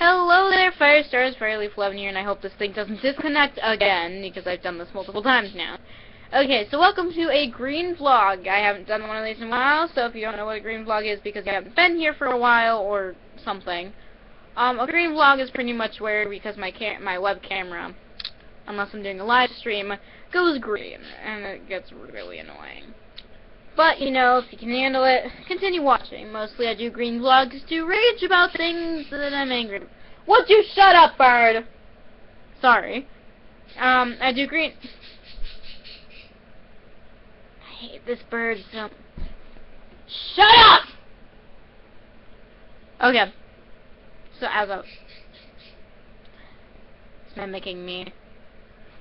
Hello there, Firestars, Fireleaf 11 here, and I hope this thing doesn't disconnect again, because I've done this multiple times now. Okay, so welcome to a green vlog. I haven't done one of these in a while, so if you don't know what a green vlog is because you haven't been here for a while or something, um, a green vlog is pretty much where, because my my web camera, unless I'm doing a live stream, goes green, and it gets really annoying. But, you know, if you can handle it, continue watching. Mostly I do green vlogs to rage about things that I'm angry about. Would you shut up, bird? Sorry. Um, I do green... I hate this bird so... Shut up! Okay. So, as I... was... It's mimicking me.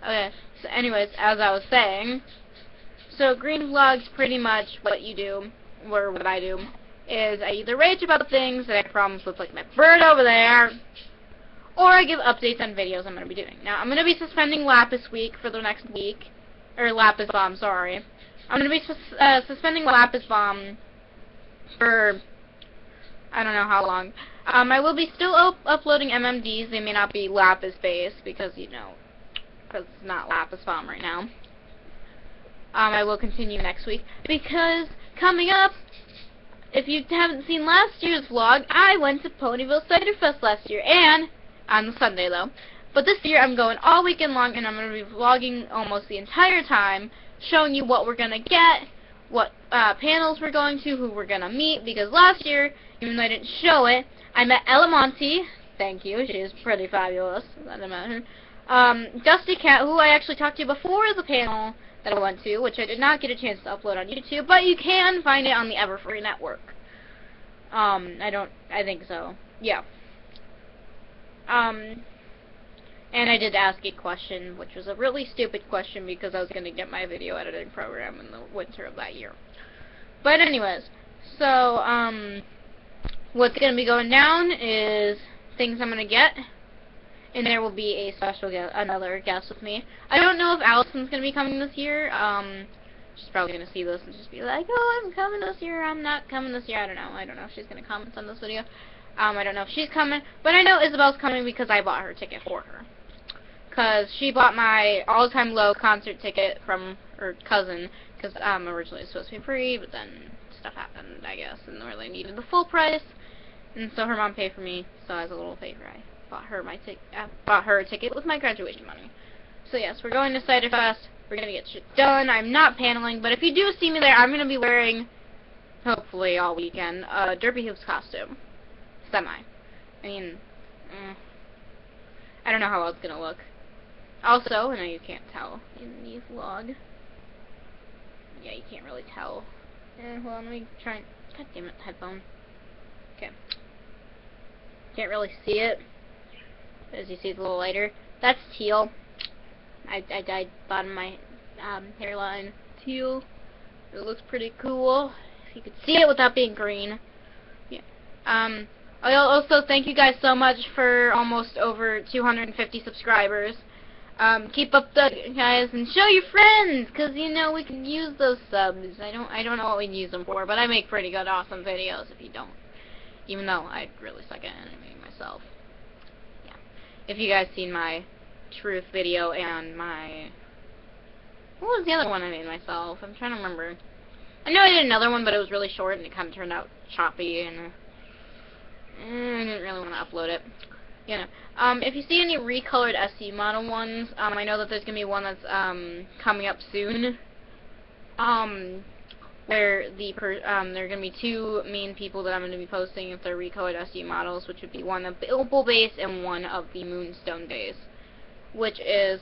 Okay, so anyways, as I was saying... So green vlogs pretty much what you do, or what I do, is I either rage about things that I promise with like my bird over there, or I give updates on videos I'm going to be doing. Now, I'm going to be suspending Lapis Week for the next week, or Lapis Bomb, sorry. I'm going to be sus uh, suspending Lapis Bomb for, I don't know how long. Um, I will be still up uploading MMDs. They may not be Lapis-based, because, you know, because it's not Lapis Bomb right now. Um, I will continue next week because coming up, if you haven't seen last year's vlog, I went to Ponyville Cider Fest last year, and on Sunday though. But this year I'm going all weekend long, and I'm going to be vlogging almost the entire time, showing you what we're going to get, what uh, panels we're going to, who we're going to meet, because last year, even though I didn't show it, I met Ella Monty. Thank you, she is pretty fabulous, I'd imagine. Um, Dusty Katt, who I actually talked to before the panel, that I went to, which I did not get a chance to upload on YouTube, but you can find it on the Everfree network. Um, I don't, I think so. Yeah. Um, and I did ask a question, which was a really stupid question because I was going to get my video editing program in the winter of that year. But anyways, so, um, what's going to be going down is things I'm going to get and there will be a special guest, another guest with me. I don't know if Allison's going to be coming this year. Um, she's probably going to see this and just be like, oh, I'm coming this year, I'm not coming this year. I don't know. I don't know if she's going to comment on this video. Um, I don't know if she's coming, but I know Isabel's coming because I bought her ticket for her. Because she bought my All Time Low concert ticket from her cousin, because um, originally it was supposed to be free, but then stuff happened, I guess, and really needed the full price. And so her mom paid for me, so as a little favor, I bought her my ticket. Uh, bought her a ticket with my graduation money. So yes, we're going to Cider Fest. We're gonna get shit done. I'm not paneling, but if you do see me there, I'm gonna be wearing, hopefully all weekend, a Derpy Hooves costume. Semi. I mean, mm, I don't know how well it's gonna look. Also, I know you can't tell in the vlog. Yeah, you can't really tell. Eh, well, let me try. God damn it, headphone. Okay. Can't really see it. As you see, a little lighter. That's teal. I, I dyed bottom my um, hairline teal. It looks pretty cool. If you could see it without being green. Yeah. Um, I'll also thank you guys so much for almost over 250 subscribers. Um, keep up the guys and show your friends, cause you know we can use those subs. I don't I don't know what we'd use them for, but I make pretty good, awesome videos. If you don't, even though I really suck at animating myself if you guys seen my truth video and my what was the other one I made myself? I'm trying to remember. I know I did another one, but it was really short and it kind of turned out choppy and eh, I didn't really want to upload it. You know, um, if you see any recolored SU model ones, um, I know that there's gonna be one that's um coming up soon. Um, where the per, um, there are going to be two main people that I'm going to be posting if they're recolored SU models, which would be one of the Opal base and one of the Moonstone base, which is,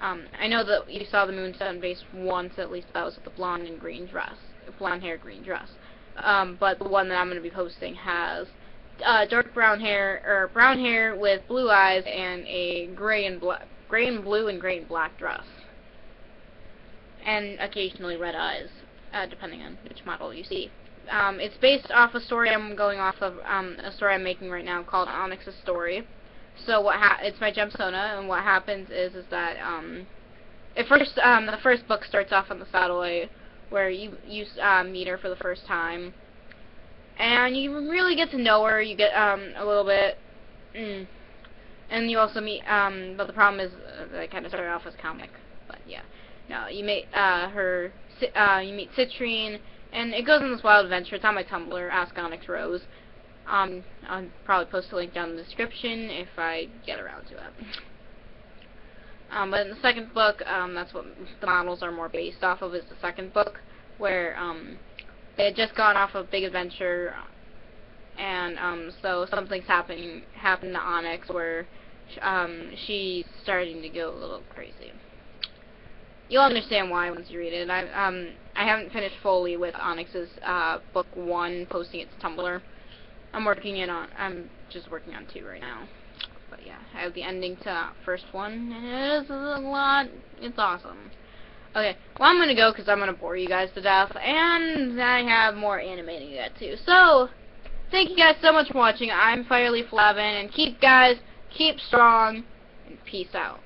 um, I know that you saw the Moonstone base once at least, that was with the blonde and green dress, blonde hair, green dress, um, but the one that I'm going to be posting has uh, dark brown hair, or brown hair with blue eyes and a gray and black, gray and blue and gray and black dress, and occasionally red eyes uh, depending on which model you see. Um, it's based off a story I'm going off of, um, a story I'm making right now called Onyx's Story. So what ha it's my Gemsona, and what happens is is that um, at first um, the first book starts off on the satellite where you you uh, meet her for the first time, and you really get to know her. You get um, a little bit Mm. And you also meet, um, but the problem is, uh, they kind of started off as comic, but yeah. No, you meet, uh, her, uh, you meet Citrine, and it goes on this wild adventure. It's on my Tumblr, Ask Onyx Rose. Um, I'll probably post a link down in the description if I get around to it. Um, but in the second book, um, that's what the models are more based off of, is the second book, where, um, they had just gone off a big adventure, and, um, so something's happening, happened to Onyx where, um, she's starting to go a little crazy. You'll understand why once you read it. I, um, I haven't finished fully with Onyx's, uh, book one, posting it to Tumblr. I'm working it on, I'm just working on two right now. But yeah, I have the ending to first one, it is a lot, it's awesome. Okay, well I'm gonna go because I'm gonna bore you guys to death, and I have more animating to get. So, thank you guys so much for watching. I'm Fireleaf11, and keep guys, keep strong, and peace out.